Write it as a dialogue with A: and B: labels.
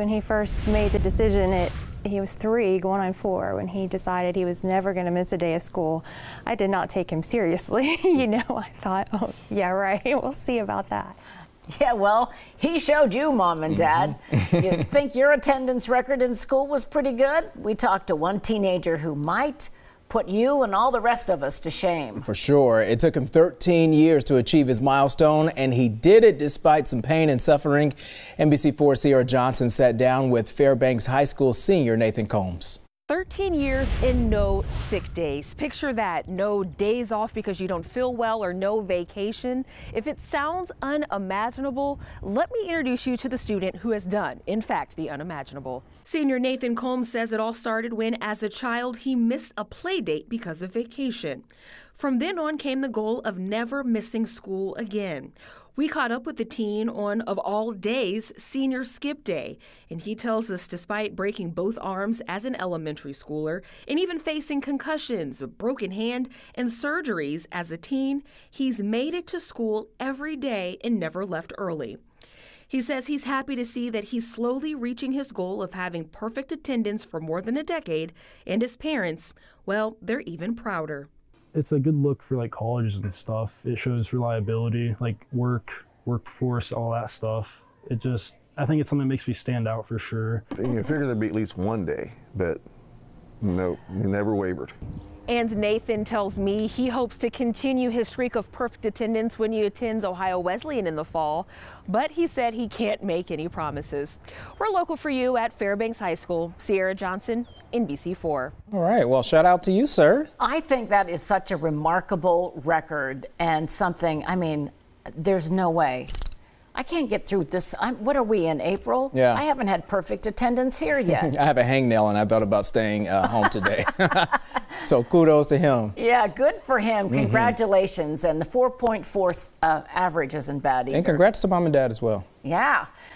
A: When he first made the decision, it, he was three, going on four, when he decided he was never going to miss a day of school. I did not take him seriously. you know, I thought, oh, yeah, right, we'll see about that.
B: Yeah, well, he showed you, Mom and Dad. Mm-hmm. you think your attendance record in school was pretty good? We talked to one teenager who might put you and all the rest of us to shame.
C: For sure. It took him 13 years to achieve his milestone, and he did it despite some pain and suffering. NBC4 Sierra Johnson sat down with Fairbanks High School senior Nathan Combs.
D: 13 years and no sick days. Picture that. No days off because you don't feel well or no vacation. If it sounds unimaginable, let me introduce you to the student who has done, in fact, the unimaginable. Senior Nathan Combs says it all started when, as a child, he missed a play date because of vacation. From then on came the goal of never missing school again. We caught up with the teen on, of all days, senior skip day, and he tells us despite breaking both arms as an elementary schooler and even facing concussions, a broken hand, and surgeries as a teen, he's made it to school every day and never left early. He says he's happy to see that he's slowly reaching his goal of having perfect attendance for more than a decade, and his parents, well, they're even prouder
E: it's a good look for like colleges and stuff. It shows reliability, like work, workforce, all that stuff. It just, I think it's something that makes me stand out for sure.
F: You figure there'd be at least one day, but no, he never wavered.
D: And Nathan tells me he hopes to continue his streak of perfect attendance when he attends Ohio Wesleyan in the fall, but he said he can't make any promises. We're local for you at Fairbanks High School. Sierra Johnson, NBC4.
C: All right. Well, shout out to you, sir.
B: I think that is such a remarkable record and something, I mean, there's no way I can't get through this. I'm, what are we in April?
C: Yeah.
B: I haven't had perfect attendance here yet.
C: I have a hangnail and I thought about staying uh, home today. so kudos to him.
B: Yeah, good for him. Mm-hmm. Congratulations. Mm-hmm. And the 4.4 uh, average isn't bad either.
C: And congrats to mom and dad as well.
B: Yeah.